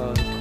嗯